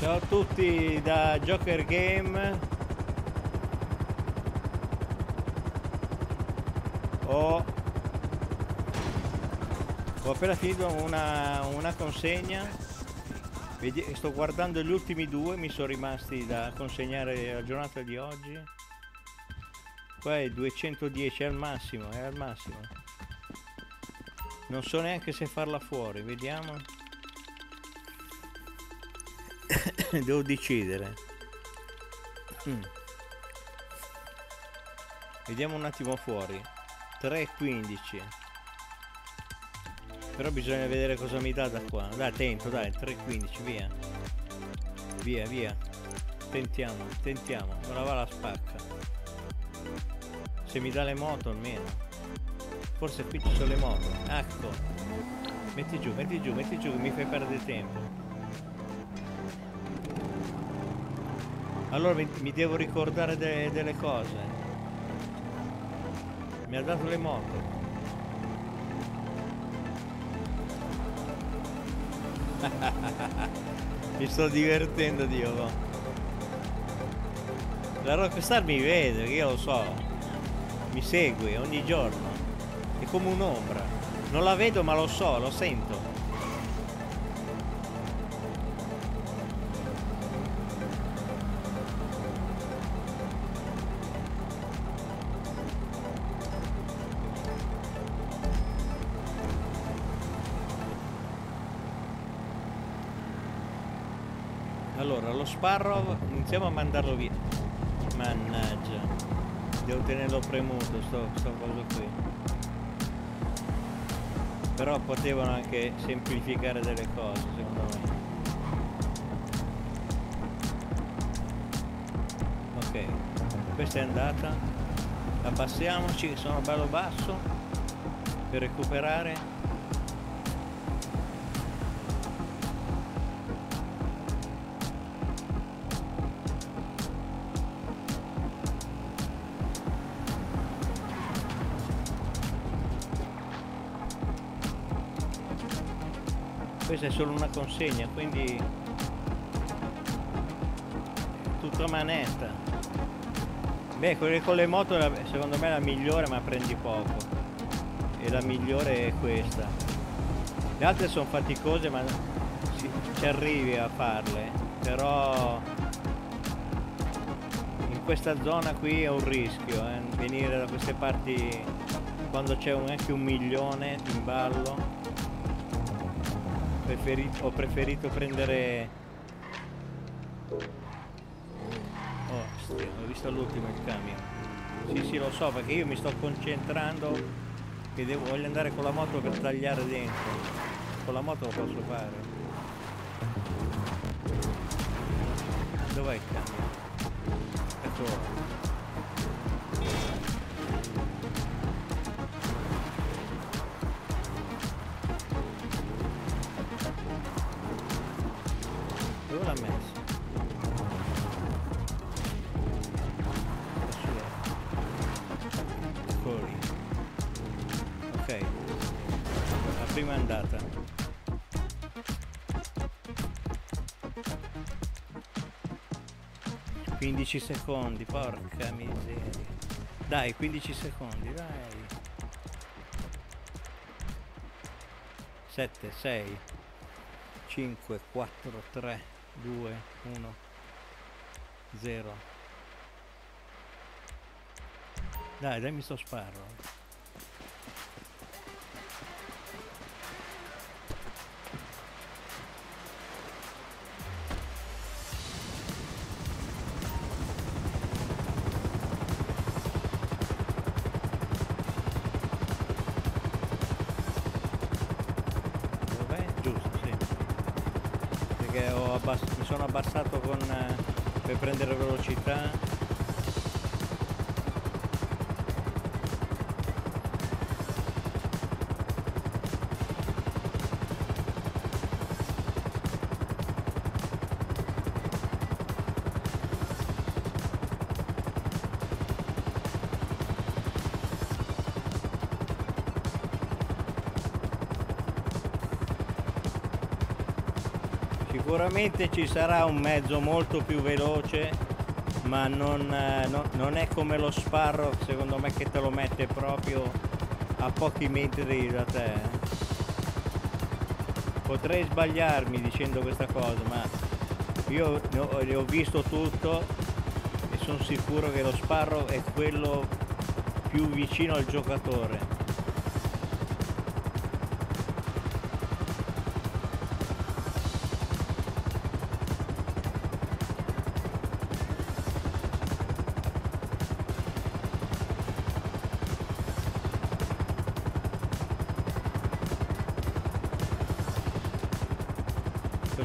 Ciao a tutti da Joker Game. Ho, ho appena finito una, una consegna. Sto guardando gli ultimi due, mi sono rimasti da consegnare la giornata di oggi. Qua è 210 è al massimo, è al massimo. Non so neanche se farla fuori, vediamo. Devo decidere. Mm. Vediamo un attimo fuori. 3,15. Però bisogna vedere cosa mi dà da qua. Dai, attento, dai, 3,15, via. Via, via. Tentiamo, tentiamo. Ora va la spacca. Se mi dà le moto almeno. Forse qui ci sono le moto. Ecco. Metti giù, metti giù, metti giù che mi fai perdere tempo. Allora mi, devo ricordare de- delle cose. Mi ha dato le moto. mi sto divertendo, Dio. La Rockstar mi vede, io lo so. Mi segue ogni giorno. È come un'ombra. Non la vedo ma lo so, lo sento. Allora, lo Sparrow iniziamo a mandarlo via. Mannaggia. Devo tenerlo premuto, sto, sto coso qui. Però potevano anche semplificare delle cose, secondo me. Ok, questa è andata. Abbassiamoci, sono bello basso per recuperare. Questa è solo una consegna, quindi tutta manetta. Beh, quelle con le moto secondo me è la migliore ma prendi poco. E la migliore è questa. Le altre sono faticose ma ci, ci arrivi a farle. Però in questa zona qui è un rischio, eh, venire da queste parti quando c'è anche un milione in ballo preferito- ho preferito prendere oh ho visto all'ultimo il camion. Sì sì lo so perché io mi sto concentrando che devo, voglio andare con la moto per tagliare dentro. Con la moto lo posso fare. Dov'è il camion? eccolo l'ha messo? Eccolo. Ok. La prima è andata. Quindici secondi, porca miseria. Dai, 15 secondi, dai. 7, 6, 5, 4, 3, 2, 1, 0. Dai, dammi sto sparro. Perché abbass- mi sono abbassato con, eh, per prendere velocità. Sicuramente ci sarà un mezzo molto più veloce, ma non, eh, no, non è come lo sparro, secondo me, che te lo mette proprio a pochi metri da te. eh. Potrei sbagliarmi dicendo questa cosa, ma io ne ho, visto tutto e sono sicuro che lo sparro è quello più vicino al giocatore.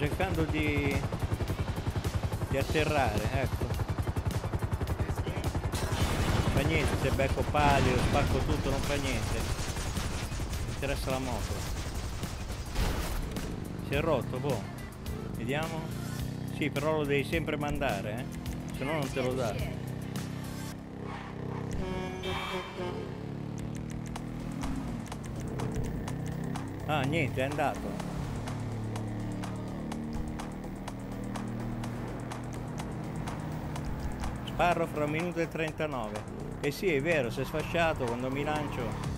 Cercando di, di atterrare, ecco. Non fa niente se becco pali, lo spacco tutto, non fa niente. Mi interessa la moto. Si è rotto, boh. Vediamo. Sì, però lo devi sempre mandare, eh. Se no non te lo dà. Ah, niente, è andato. Sparro fra un minuto e 39. E sì, è vero, si è sfasciato quando mi lancio.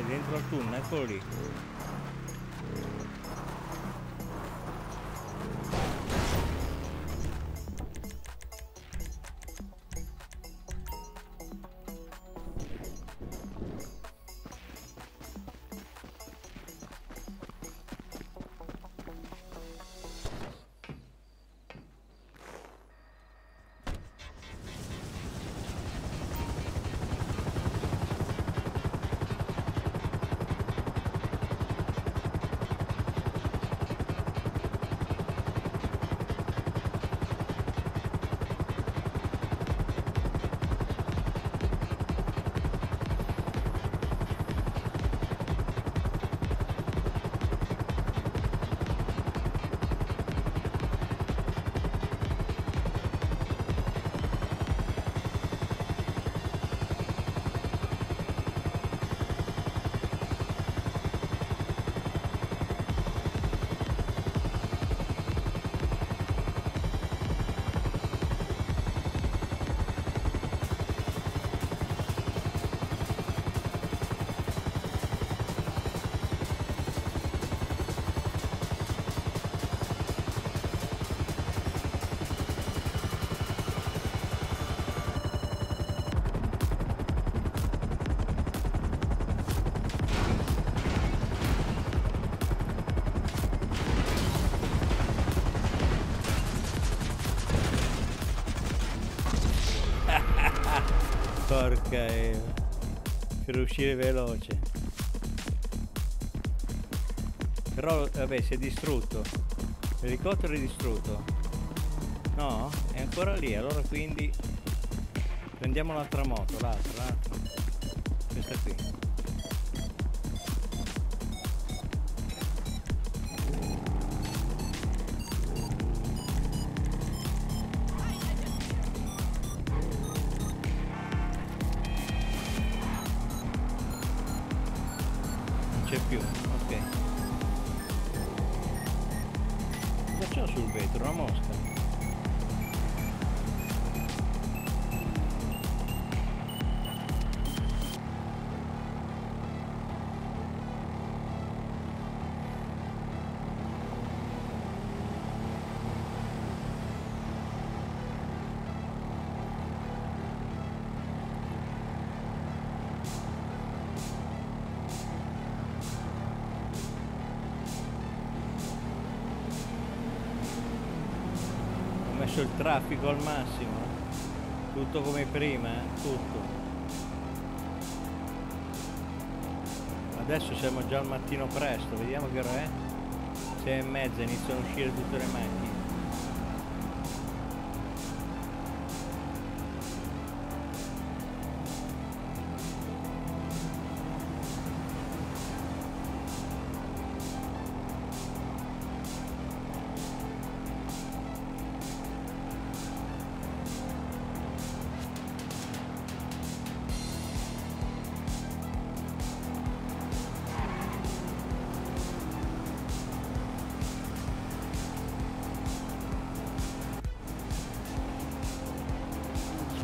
Dentro al tunnel, eccolo Porca e... per uscire veloce. Però vabbè si è distrutto. L'elicottero è distrutto. No? È ancora lì, allora quindi prendiamo l'altra moto, l'altra. Questa qui. Il traffico al massimo. Tutto come prima eh? tutto. Adesso siamo già al mattino presto vediamo che ora è. 6 e mezza iniziano a uscire tutte le macchine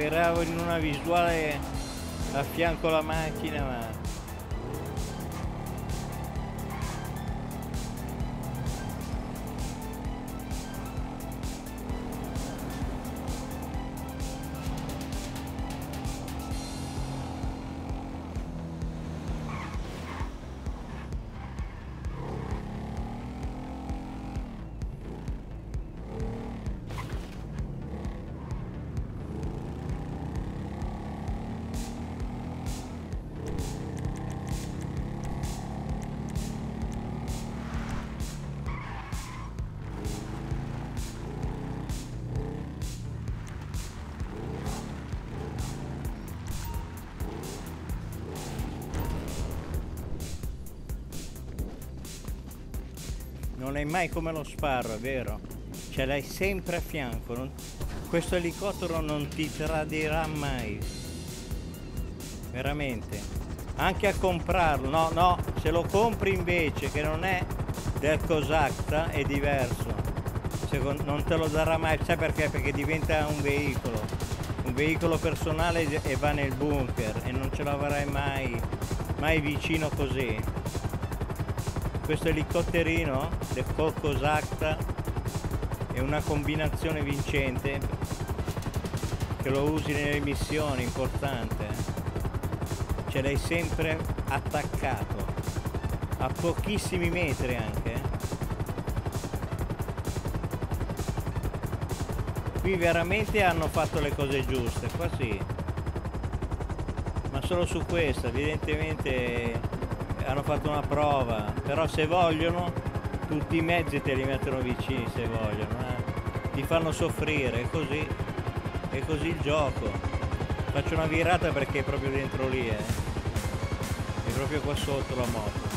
speravo in una visuale a fianco alla macchina ma non è mai come lo sparro, è vero? Ce l'hai sempre a fianco. Non... Questo elicottero non ti tradirà mai. Veramente. Anche a comprarlo. No, no, se lo compri invece che non è del Cosacta è diverso. Secondo, non te lo darà mai. Sai perché? Perché diventa un veicolo. Un veicolo personale e va nel bunker e non ce l'avrai mai, mai vicino così questo elicotterino del Cocos Acta è una combinazione vincente che lo usi nelle missioni importante ce l'hai sempre attaccato a pochissimi metri anche qui veramente hanno fatto le cose giuste qua sì. Ma solo su questo evidentemente hanno fatto una prova, però se vogliono tutti i mezzi te li mettono vicini se vogliono, eh. ti fanno soffrire, è così, è così il gioco. Faccio una virata perché è proprio dentro lì, eh. è proprio qua sotto la moto.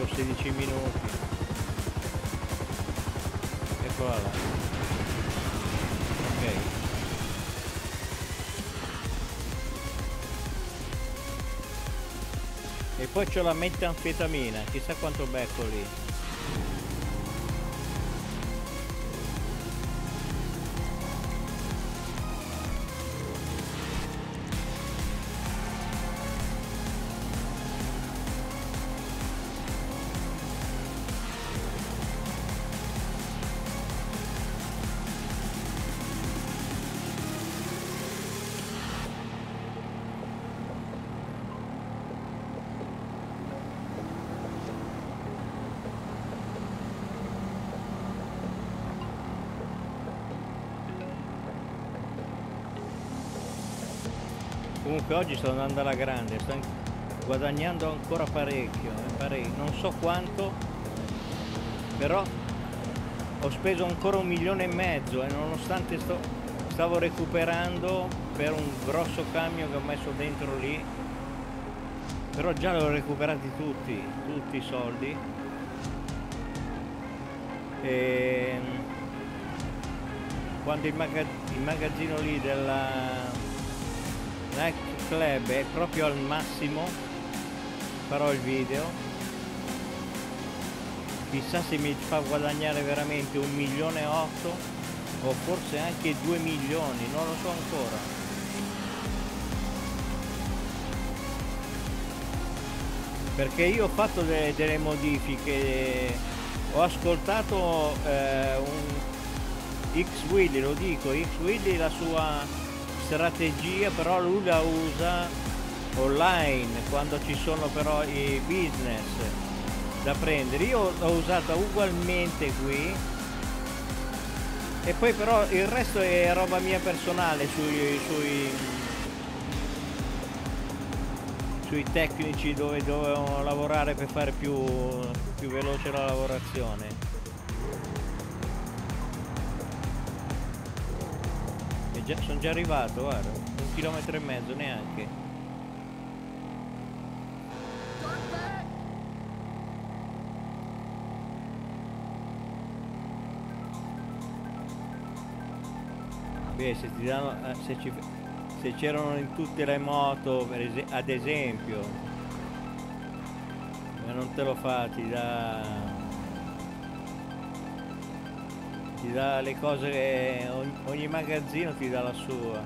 Ho 16 minuti. Eccola là. Poi c'ho la metanfetamina, chissà quanto becco lì. Comunque oggi sto andando alla grande sto guadagnando ancora parecchio, eh, parecchio. Non so quanto però ho speso ancora un milione e mezzo e nonostante sto, stavo recuperando per un grosso camion che ho messo dentro lì. Però già l'ho recuperati tutti tutti i soldi. E ehm, quando il, maga il magazzino lì della Nike Club è proprio al massimo farò il video. Chissà se mi fa guadagnare veramente un milione e otto o forse anche due milioni non lo so ancora. Perché io ho fatto delle, delle modifiche. Ho ascoltato eh, un X Willy lo dico X Willy la sua strategia però lui la usa online quando ci sono però i business da prendere. Io l'ho usata ugualmente qui. E poi però il resto è roba mia personale sui, sui sui tecnici dove dovevo lavorare per fare più, più veloce la lavorazione già, sono già arrivato guarda. Un chilometro e mezzo neanche. Beh se ti danno eh, se ci se c'erano in tutte le moto ad esempio. Ma non te lo fa ti ti dà le cose che ogni, ogni magazzino ti dà la sua.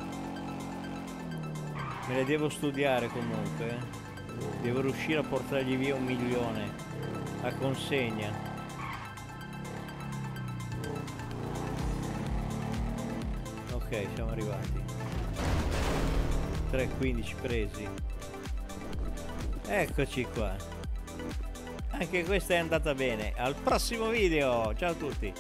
Me le devo studiare comunque eh. devo riuscire a portargli via un milione a consegna. Ok siamo arrivati. 3-15 presi. Eccoci qua. Anche questa è andata bene. Al prossimo video. Ciao a tutti